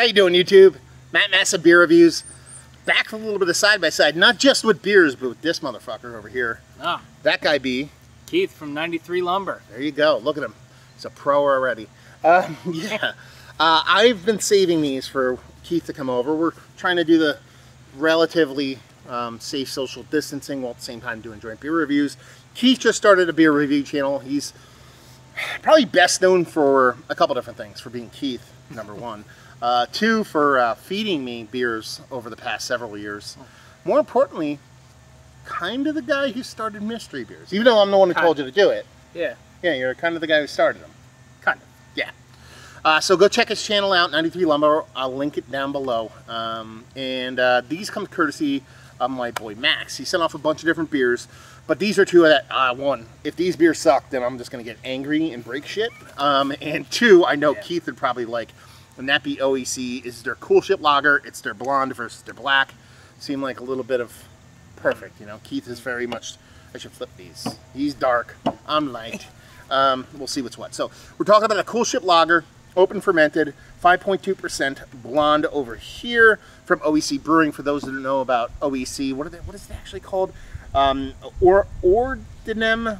How you doing, YouTube? Matt Massive Beer Reviews. Back for a little bit of side-by-side, not just with beers, but with this motherfucker over here. Ah, That guy B. Keith from 93 Lumber. There you go. Look at him. He's a pro already. Um, yeah. Uh, I've been saving these for Keith to come over. We're trying to do the relatively um, safe social distancing while at the same time doing joint beer reviews. Keith just started a beer review channel. He's probably best known for a couple different things. For being Keith, number one. Uh, two, for uh, feeding me beers over the past several years. More importantly, kind of the guy who started mystery beers. Even though I'm the one who told you to do it. Yeah, Yeah, you're kind of the guy who started them. kind of. Yeah. Uh, so go check his channel out, 93 Lumber. I'll link it down below. Um, and uh, these come courtesy of my boy Max. He sent off a bunch of different beers, but these are two that, uh, one, if these beers suck, then I'm just going to get angry and break shit. Um, and two, I know Yeah. Keith would probably like, that be OEC, is their Coolship Lager. It's their blonde versus their black. Seem like a little bit of perfect, you know. Keith is very much, I should flip these. He's dark, I'm light. Um, we'll see what's what. So we're talking about a Coolship Lager, open fermented, 5.2% blonde over here from OEC Brewing. For those that don't know about OEC, what are they, what is it actually called? Um, or Ordinem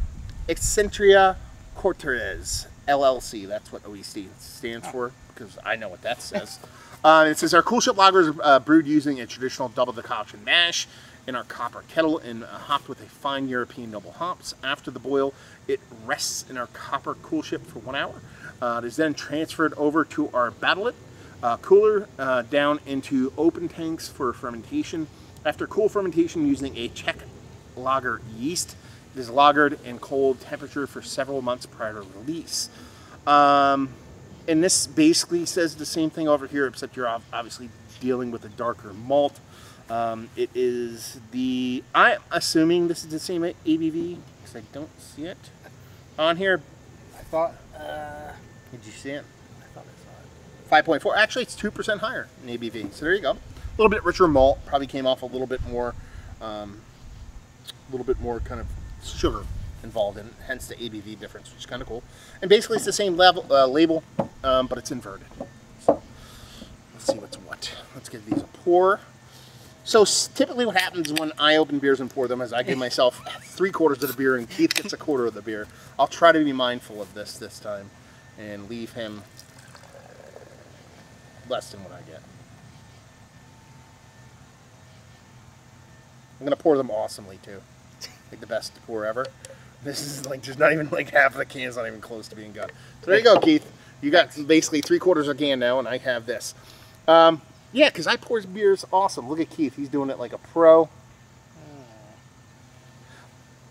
Ecentrici Coctores LLC. That's what OEC stands for because I know what that says. Uh, it says our Coolship Lager is uh, brewed using a traditional double decoction mash in our copper kettle and uh, hopped with a fine European noble hops. After the boil, it rests in our copper coolship for one hour. Uh, it is then transferred over to our Baudelot uh, cooler uh, down into open tanks for fermentation. After cool fermentation using a Czech lager yeast, it is lagered in cold temperature for several months prior to release. Um, and this basically says the same thing over here, except you're obviously dealing with a darker malt. Um, it is the, I'm assuming this is the same ABV, because I don't see it on here. I thought, uh, Did you see it? I thought I saw it. 5.4. Actually, it's 2% higher in ABV. So there you go. A little bit richer malt. Probably came off a little bit more, um, a little bit more kind of sugar involved in it, hence the ABV difference, which is kind of cool. And basically, it's the same level uh, label, um, but it's inverted. So let's see what's what. Let's give these a pour. So typically, what happens when I open beers and pour them is I give myself three quarters of the beer, and Keith gets a quarter of the beer. I'll try to be mindful of this this time, and leave him less than what I get. I'm gonna pour them awesomely too, like the best pour ever. This is like there's not even like half of the can's not even close to being gone. So there you go, Keith. You got basically three quarters of a can now, and I have this. Um, yeah, because I pour beers awesome. Look at Keith; he's doing it like a pro.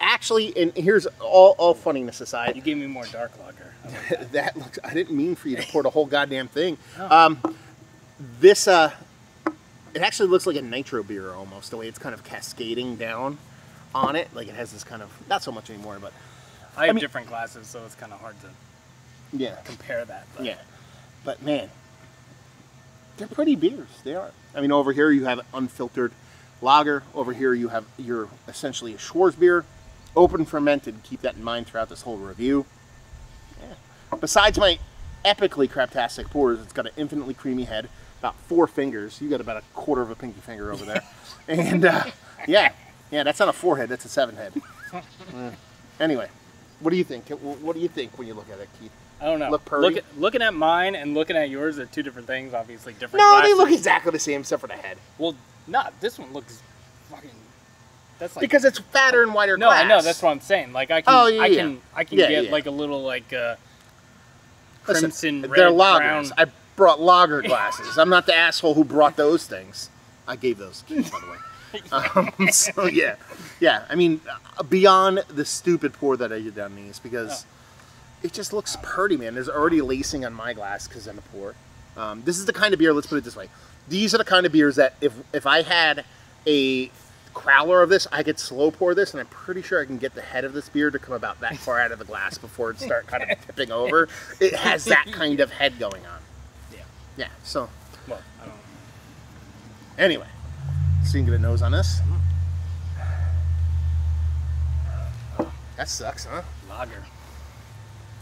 Actually, and here's all all funniness aside. You gave me more dark lager. Like that. that looks i didn't mean for you to pour the whole goddamn thing Oh. um, this uh it actually looks like a nitro beer almost the way it's kind of cascading down on it like it has this kind of not so much anymore but I have mean- different glasses, so it's kind of hard to yeah compare that. But yeah but man they're pretty beers they are i mean over here you have unfiltered lager over here you have your essentially a schwarz beer open fermented keep that in mind throughout this whole review yeah. besides my epically craptastic pours it's got an infinitely creamy head about four fingers you got about a quarter of a pinky finger over there and uh, yeah yeah that's not a four head that's a seven head Uh, anyway what do you think what do you think when you look at it keith I don't know. Look purdy? Look at, looking at mine and looking at yours are two different things. Obviously, different. no glasses. they look exactly the same except for the head Well, nah, this one looks fucking. That's like. because it's fatter and wider no, glass. I know. That's what I'm saying. Like I can, Oh, yeah, I yeah. can, I can Yeah, get yeah. like a little like uh, Listen, crimson, red, they're lagers. brown. I brought lager glasses. I'm not the asshole who brought those things. I gave those by the way. Um, so yeah, yeah. I mean, uh, beyond the stupid pour that I did down these because it just looks pretty, man. There's already lacing on my glass because I'm a pour. Um, this is the kind of beer. Let's put it this way: these are the kind of beers that if if I had a crowler of this, I could slow pour this, and I'm pretty sure I can get the head of this beer to come about that far out of the glass before it start kind of tipping over. It has that kind of head going on. Yeah. Yeah. So Well, I don't. anyway, so you can get a nose on this. Mm. That sucks, huh? Lager.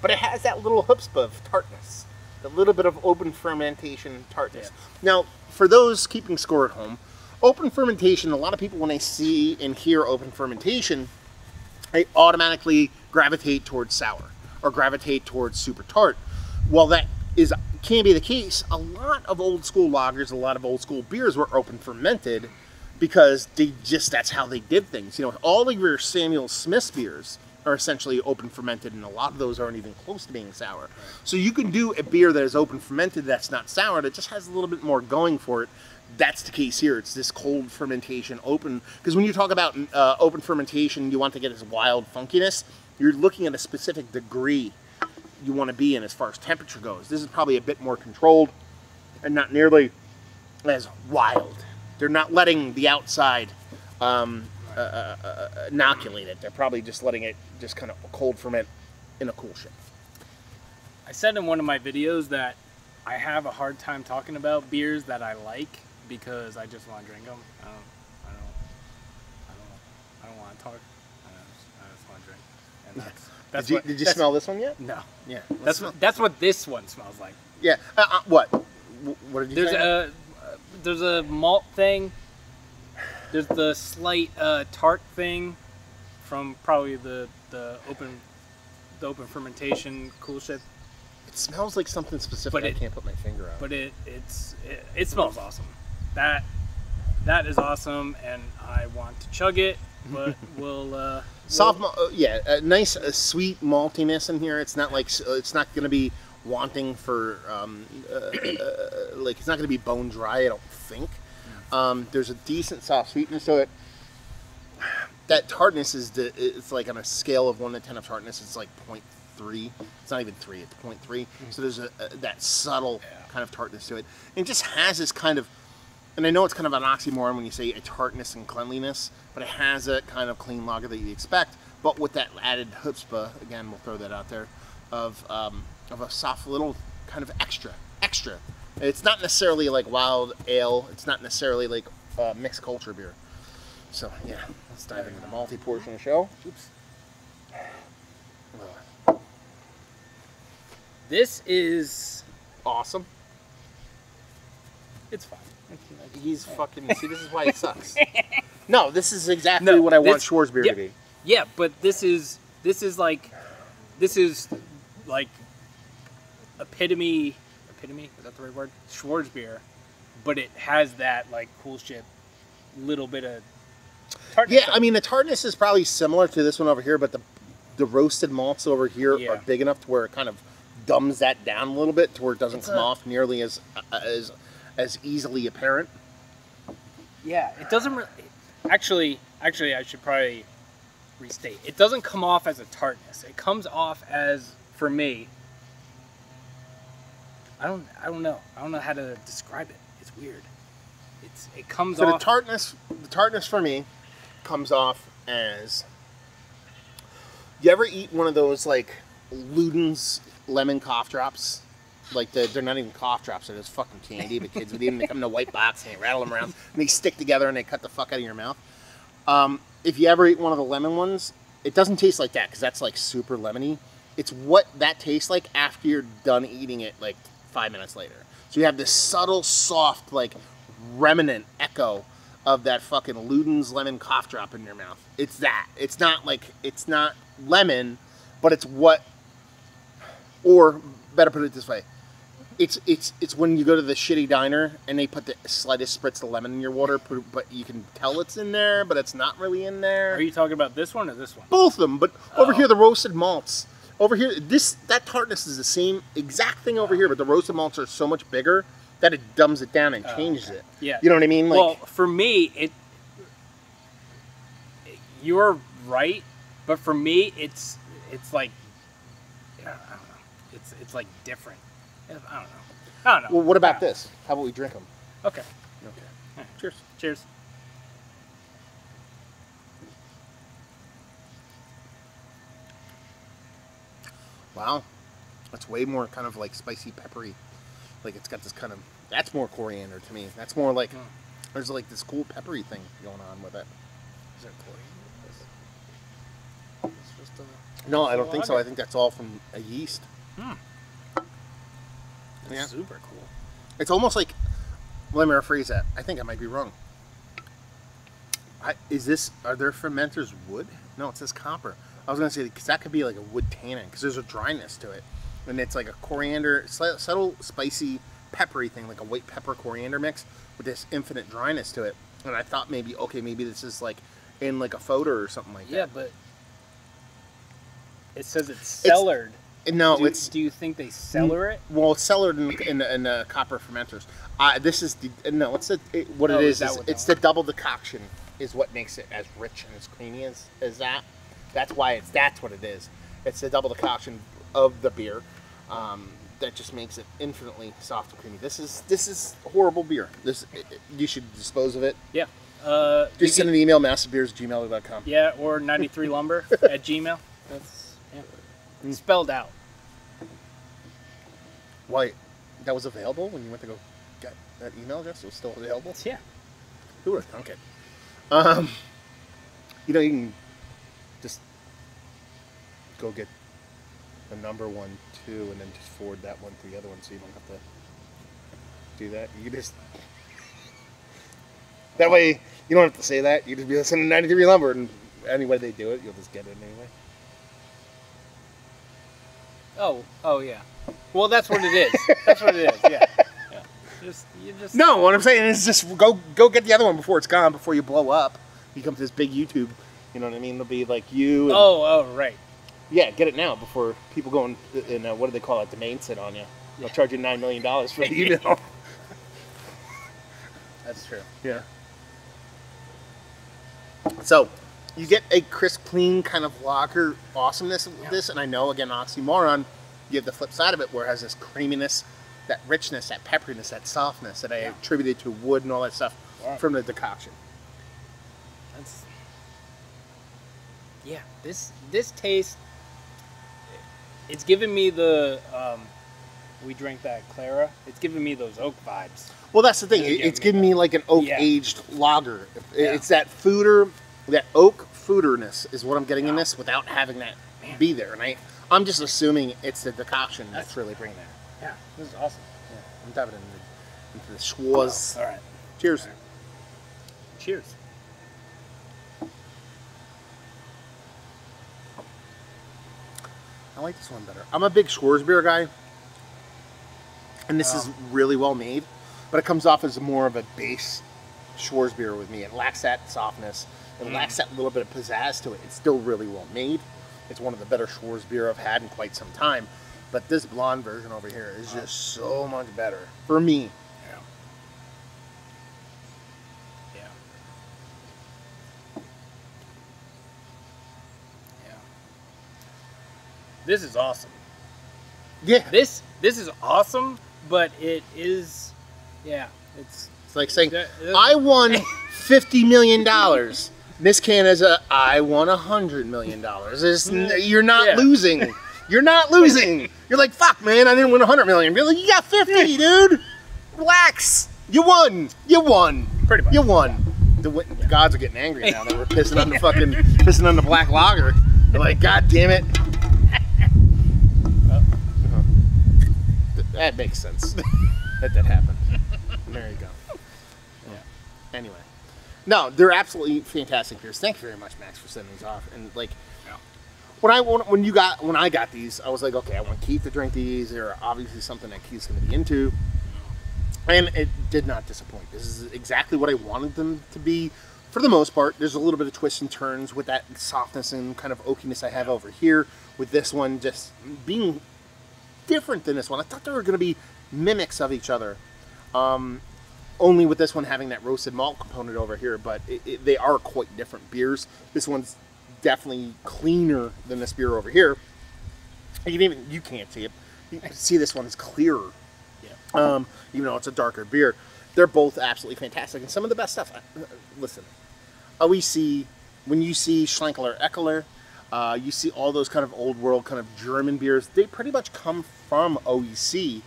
But it has that little chutzpah of tartness. a little bit of open fermentation tartness. Now, for those keeping score at home, open fermentation, a lot of people when they see and hear open fermentation, they automatically gravitate towards sour or gravitate towards super tart. Well, that is can be the case. A lot of old school lagers, a lot of old school beers were open fermented because they just that's how they did things. You know, all of your Samuel Smith beers are essentially open fermented, and a lot of those aren't even close to being sour. So you can do a beer that is open fermented that's not sour that just has a little bit more going for it. That's the case here. It's this cold fermentation, open. Because when you talk about uh, open fermentation, you want to get this wild funkiness. You're looking at a specific degree you want to be in as far as temperature goes. This is probably a bit more controlled and not nearly as wild. They're not letting the outside um, uh, uh, uh, inoculate it. They're probably just letting it just kind of cold ferment in a coolship. I said in one of my videos that I have a hard time talking about beers that I like because I just want to drink them. I don't, I don't, I don't, I don't want to talk. I just, I just want to drink. And that's, that's did you, what, did you smell this one yet? No. Yeah. That's what, that's what this one smells like. Yeah. Uh, uh, what? What did you There's say? a there's a malt thing. There's the slight uh, tart thing from probably the the open the open fermentation cool shit. it smells like something specific. But I can't put my finger on. But it it's it, it smells awesome. That that is awesome, and I want to chug it, but we'll uh, Soft, we'll- mal- uh, yeah, a nice uh, sweet maltiness in here. It's not like uh, it's not going to be wanting for um, uh, uh, like it's not going to be bone dry. I don't think. Um, there's a decent soft sweetness to it. That tartness is the, it's like on a scale of one to ten of tartness. It's like 0.3. It's not even three. It's 0.3. So there's a, a that subtle Yeah. kind of tartness to it. And it just has this kind of and I know it's kind of an oxymoron when you say a tartness and cleanliness, but it has a kind of clean lager that you expect, but with that added chutzpah, again, we'll throw that out there, of um, of a soft little kind of extra, extra. It's not necessarily like wild ale. It's not necessarily like uh, mixed culture beer. So yeah, let's dive into the malty portion of the show. Oops. This is Awesome. it's fine. He's fucking. See, this is why it sucks. No, this is exactly No, what I want this- Schwarzbier yeah. to be. Yeah, but this is this is like this is like epitome epitome is that the right word Schwarzbier, but it has that like cool shit little bit of tartness. Yeah, I mean the tartness is probably similar to this one over here, but the the roasted malts over here Yeah. are big enough to where it kind of dumbs that down a little bit to where it doesn't It's come a- off nearly as uh, as as easily apparent. yeah, it doesn't really. Actually, actually, I should probably restate. It doesn't come off as a tartness. It comes off as, for me. I don't. I don't know. I don't know how to describe it. It's weird. It's. It comes So the tartness the tartness for me comes off as you ever eat one of those like Luden's lemon cough drops? Like the, they're not even cough drops; they're just fucking candy. But kids would. They come in a white box and they rattle them around and they stick together and they cut the fuck out of your mouth. Um, if you ever eat one of the lemon ones, it doesn't taste like that because that's like super lemony. It's what that tastes like after you're done eating it, like five minutes later. So you have this subtle, soft, like remnant echo of that fucking Luden's lemon cough drop in your mouth. It's that. It's not like it's not lemon, but it's what. Or better put it this way, it's it's it's when you go to the shitty diner and they put the slightest spritz of lemon in your water, but but you can tell it's in there, but it's not really in there. Are you talking about this one or this one? Both of them, but over Oh. here the roasted malts. Over here, this that tartness is the same exact thing over here, but the roasted malts are so much bigger that it dumbs it down and Oh, changes okay. it. Yeah. You know what I mean? Like, well, for me, it. You're right, but for me, it's it's like I don't know. It's it's like different. I don't know. I don't know. well, what about this? How about we drink them? Okay. Okay. Cheers. Cheers. Wow, that's way more kind of like spicy, peppery. Like it's got this kind of that's more coriander to me. That's more like Mm. there's like this cool peppery thing going on with it. Is that coriander? It's just a. No, I don't think so. I think that's all from a yeast. Hmm. It's Yeah. super cool. It's almost like. Let me rephrase that. I think I might be wrong. I, is this? Are there fermenters wood? No, it says copper. I was gonna say because that could be like a wood tannin because there's a dryness to it, and it's like a coriander, subtle, spicy, peppery thing, like a white pepper coriander mix with this infinite dryness to it. And I thought maybe okay, maybe this is like in like a foeder or something like Yeah, that. Yeah, but it says it's cellared. Yeah. No, do, it's do you think they cellar it? Well, it's cellared in, in, in uh, copper fermenters. Uh, this is the no. It's the it, what Oh, it is is. is what it's the double decoction is what makes it as rich and as creamy as, as that. That's why it's that's what it is. It's the double decoction of the beer um, that just makes it infinitely soft and creamy. This is this is horrible beer. This it, you should dispose of it. Yeah. Uh, Just send can- an email massivebeers@gmail.com. yeah, or 93lumber at Gmail. That's yeah. spelled out. Why that was available when you went to go get that email address? It was still available. Yeah. Who would have thunk it? Um, you know, you can just go get the number one, two, and then just forward that one to the other one, so you don't have to do that. You just that way you don't have to say that. You just be listening to 93 Lumber, and any way they do it, you'll just get it anyway. Oh, oh yeah. Well, that's what it is. that's what it is. Yeah. yeah. Just you just No, what I'm saying is just go go get the other one before it's gone, before you blow up. Become this big YouTube. You know what I mean? It'll be like you. And, Oh, oh, right. Yeah, get it now before people go in, in uh, what do they call it? Domain sit on you. They'll charge you nine million dollars for the email. That's true. yeah. So, you get a crisp, clean kind of lager awesomeness with Yeah. this, and I know again oxymoron. You have the flip side of it, where it has this creaminess, that richness, that pepperiness, that softness that I Yeah. attributed to wood and all that stuff Wow. from the decoction. That's yeah. This this taste. It's giving me the um, we drank that Clara. It's giving me those oak vibes. Well, that's the thing. Yeah, It- it's giving me like an oak Yeah. aged lager. Yeah. It's that foeder, that oak foederness is what I'm getting in this without having that Man. be there. And I, I'm just assuming it's the decoction that's really bringing that. Yeah, this is awesome. Yeah, I'm diving into, into the schwarz. All right. Cheers. Cheers. I like this one better. I'm a big Schwarzbier guy, and this Oh. is really well made, but it comes off as more of a base Schwarzbier with me. It lacks that softness. It Mm. lacks that little bit of pizzazz to it. It's still really well made. It's one of the better Schwarzbier I've had in quite some time. But this blonde version over here is just so much better for me. Yeah. Yeah. Yeah. This is awesome. Yeah, This this is awesome, but it is yeah, it's it's like saying That- I won fifty million dollars. This can is a I won a hundred million dollars. You're not Yeah. losing. You're not losing. You're like fuck, man. I didn't win a hundred million. You're like, you got fifty, dude. Relax. You won. You won. Pretty much. You won. The, the gods are getting angry now that we're pissing on the fucking pissing on the black lager. They're like, God damn it. Uh-huh. That makes sense. that did happen. There you go. Yeah. Anyway, no, they're absolutely fantastic beers. Thank you very much, Max, for sending these off. And like, Yeah. when I when when you got when I got these, I was like, okay, I want Keith to drink these. They're obviously something that Keith's going to be into, and it did not disappoint. This is exactly what I wanted them to be. For the most part, there's a little bit of twists and turns with that softness and kind of oakiness I have over here. With this one, just being different than this one. I thought they were going to be mimics of each other. Um, only with this one having that roasted malt component over here, but it, it, they are quite different beers. This one's definitely cleaner than this beer over here. You can even you can't see it. You can see this one is clearer, yeah. um, even though it's a darker beer. They're both absolutely fantastic and some of the best stuff. Uh, Listen, OEC, when you see Schlenkerla Eckler, uh, you see all those kind of old world kind of German beers. They pretty much come from OEC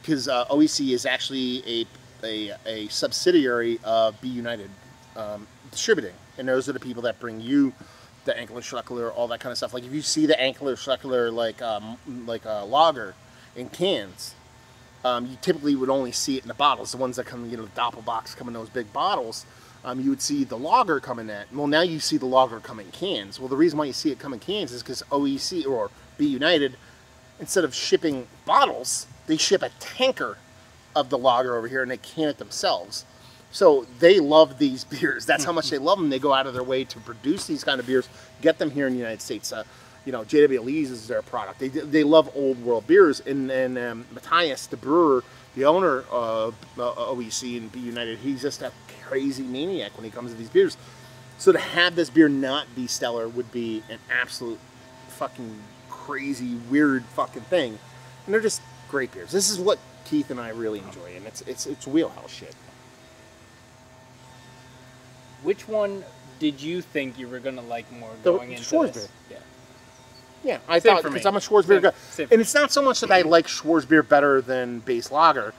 because uh, OEC is actually a, a, a subsidiary of B United um, Distributing, and those are the people that bring you the Ankler Schleckler, all that kind of stuff. Like if you see the Ankler Schleckler like um, like uh, lager in cans, um, you typically would only see it in the bottles, the ones that come, you know, the Doppelbocks come in those big bottles. Um, you would see the lager come in that. Well, now you see the lager come in cans. Well, the reason why you see it come in cans is because OEC or B United, instead of shipping bottles, they ship a tanker of the lager over here and they can it themselves. So they love these beers. That's how much they love them. They go out of their way to produce these kind of beers, get them here in the United States. Uh, you know, JW Lees is their product. They, they love old world beers. And, and um, Matthias, the brewer, the owner of uh, OEC and B United, he's just a crazy maniac when he comes to these beers. So to have this beer not be stellar would be an absolute fucking crazy, weird fucking thing. And they're just great beers. This is what Keith and I really enjoy, and it's it's it's wheelhouse shit. Which one did you think you were gonna like more The going into Schwarzbier. this? Yeah. Yeah, I Same thought because I'm a Schwarzbier guy, and it's not so much that I like Schwarzbier better than base lager.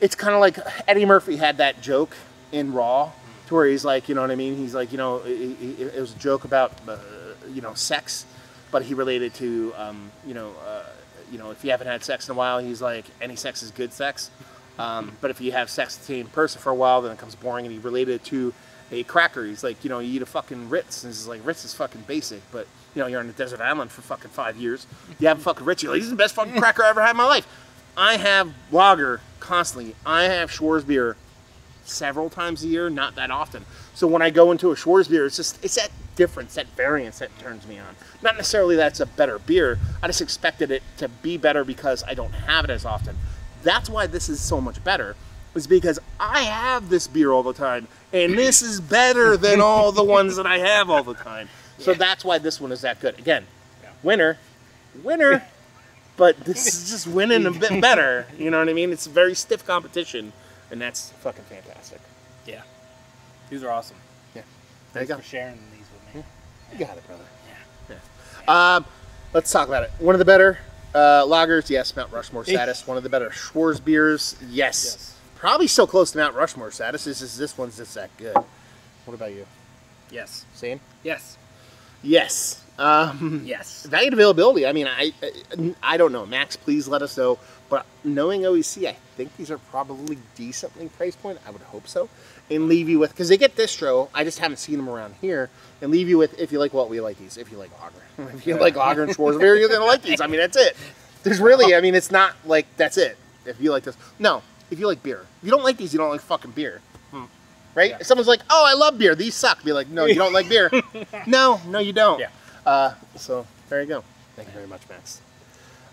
It's kind of like Eddie Murphy had that joke in Raw, to where he's like, you know what I mean? He's like, you know, it, it, it was a joke about, uh, you know, sex, but he related to, um, you know, uh, you know, if you haven't had sex in a while, he's like, any sex is good sex. Um, but if you have sex with the same person for a while, then it becomes boring. And he related it to a cracker. He's like, you know, you eat a fucking Ritz, and he's like, Ritz is fucking basic, but you know, you're on a desert island for fucking five years. You have a fucking Ritz. You're like, this is the best fucking cracker I ever had in my life. I have lager constantly. I have Schwarzbier several times a year, not that often. So when I go into a Schwarzbier, it's just it's that difference, that variance that turns me on. Not necessarily that's a better beer. I just expected it to be better because I don't have it as often. That's why this is so much better. Is because I have this beer all the time, and this is better than all the ones that I have all the time. So that's why this one is that good. Again, Yeah. winner, winner. But this is just winning a bit better. You know what I mean? It's a very stiff competition, and that's fucking fantastic. Yeah. These are awesome. Yeah. Thanks for sharing these with me. You got it, brother. Yeah. Um, let's talk about it. One of the better uh, lagers, yes, Mount Rushmore status. One of the better Schwarz beers, yes. Yes. Probably still close to Mount Rushmore status. Is just this one's just that good. What about you? Yes. Same. Yes. Yes. Um, Yes. value availability. I mean, I, I I don't know. Max, please let us know. But knowing OEC, I think these are probably decently price point. I would hope so. And leave you with because they get distro. I just haven't seen them around here. And leave you with if you like what we like these. If you like lager, if you like lager and Schwarzbier, you're gonna like these. I mean, that's it. There's really, I mean, it's not like that's it. If you like this, no. If you like beer, if you don't like these, you don't like fucking beer. Right? Yeah. If someone's like, "Oh, I love beer. These suck." Be like, "No, you don't like beer." no, no, you don't. Yeah. Uh, so there you go. Thank you very much, Max.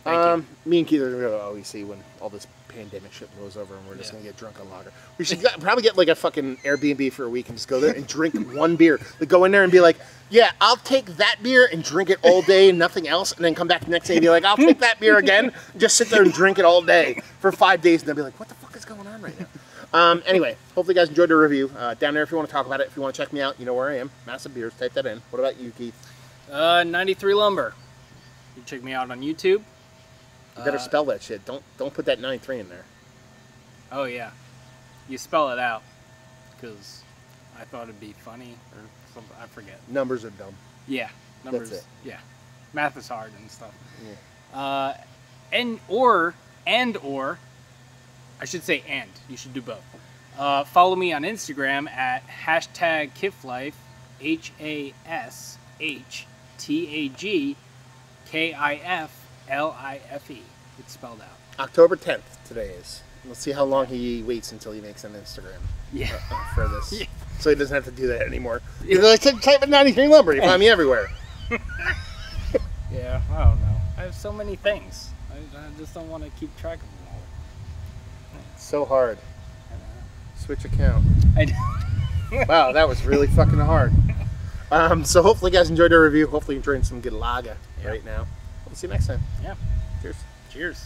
Thank you. um, Me and Keith are gonna go to OEC when all this pandemic shit blows over, and we're just Yeah. gonna get drunk on lager. We should get, probably get like a fucking Airbnb for a week and just go there and drink one beer. Like go in there and be like, "Yeah, I'll take that beer and drink it all day, and nothing else," and then come back the next day and be like, "I'll take that beer again." Just sit there and drink it all day for five days, and they'll be like, "What the fuck is going on right now?" Um, anyway, hopefully you guys enjoyed the review. Uh, down there, if you want to talk about it, if you want to check me out, you know where I am. Massive Beers. Type that in. What about you, Keith? Uh, 93 Lumber. You check me out on YouTube. You better Uh, spell that shit. Don't don't put that nine three in there. Oh yeah, you spell it out because I thought it'd be funny or something. I forget. Numbers are dumb. Yeah, numbers. it. Yeah, math is hard and stuff. Yeah. Uh, and or and or, I should say and. You should do both. Uh, follow me on Instagram at hashtag KIFLife, H A S H T A G K I F L I F E. It's spelled out. October 10th today is. We'll see how long he waits until he makes an Instagram Yeah. uh, for this. Yeah. So he doesn't have to do that anymore. He's like, type in 93 lumber. You find me everywhere. Yeah, I don't know. I have so many things. I, I just don't want to keep track of them all. So hard. Switch account. I know. Wow, that was really fucking hard. Um, so hopefully you guys enjoyed our review. Hopefully you're enjoying some good lager Yeah. right now. We'll see you next time. Yeah. Cheers. Cheers.